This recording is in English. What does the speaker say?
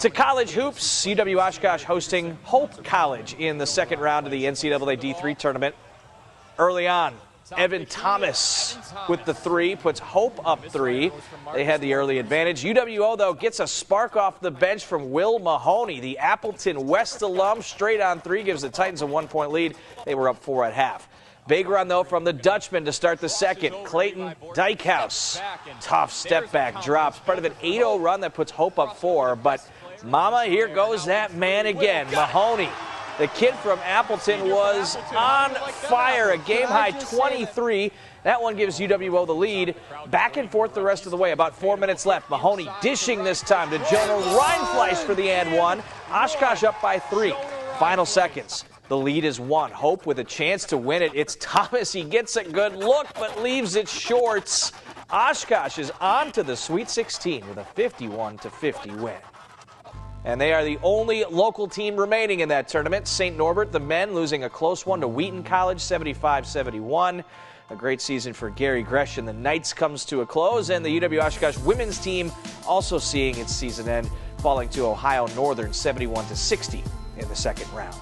To college hoops, UW Oshkosh hosting Hope College in the second round of the NCAA D3 tournament. Early on, Evan Thomas with the three puts Hope up three. They had the early advantage. UWO, though, gets a spark off the bench from Will Mahoney. The Appleton West alum straight on three gives the Titans a one point lead. They were up four at half. Big run, though, from the Dutchman to start the second. Clayton Dykehouse. Tough step back drops. Part of an 8 0 run that puts Hope up four, but Mama, here goes that man again, Mahoney. The kid from Appleton was on fire, a game high 23. That one gives UWO the lead. Back and forth the rest of the way. About four minutes left. Mahoney dishing this time to Jonah Reinfleisch for the and one. Oshkosh up by three. Final seconds. The lead is one. Hope with a chance to win it. It's Thomas. He gets a good look, but leaves it short. Oshkosh is on to the Sweet 16 with a 51 50 win. And they are the only local team remaining in that tournament. St. Norbert, the men, losing a close one to Wheaton College, 75 71. A great season for Gary Grzesk. The Knights comes to a close, and the UW Oshkosh women's team also seeing its season end, falling to Ohio Northern 71 60 in the second round.